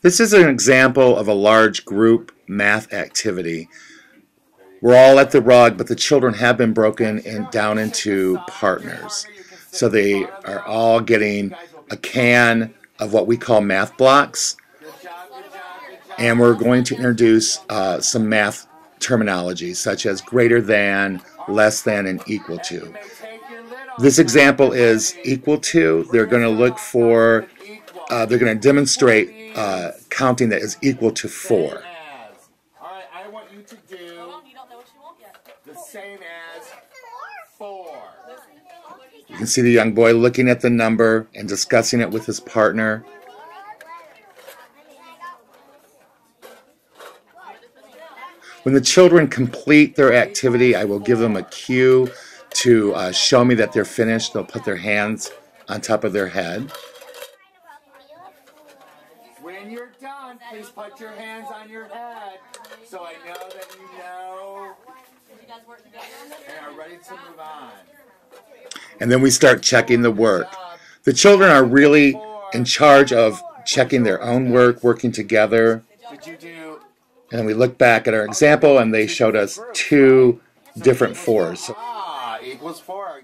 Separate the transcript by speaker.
Speaker 1: This is an example of a large group math activity. We're all at the rug, but the children have been broken in, down into partners. So they are all getting a can of what we call math blocks. And we're going to introduce uh, some math terminology, such as greater than, less than, and equal to. This example is equal to. They're going to look for, uh, they're going to demonstrate uh, counting that is equal to 4.
Speaker 2: All right, I want you to do
Speaker 3: You don't know what you want yet.
Speaker 2: the same as four.
Speaker 1: You can see the young boy looking at the number and discussing it with his partner. When the children complete their activity, I will give them a cue to uh, show me that they're finished. They'll put their hands on top of their head.
Speaker 2: When you're done, please put your hands on your head so I know that you know
Speaker 3: Did you guys work together on this?
Speaker 2: and are ready to move on.
Speaker 1: And then we start checking the work. The children are really in charge of checking their own work, working together.
Speaker 2: Did you do
Speaker 1: And then we look back at our example and they showed us two different fours.
Speaker 2: ah equals four?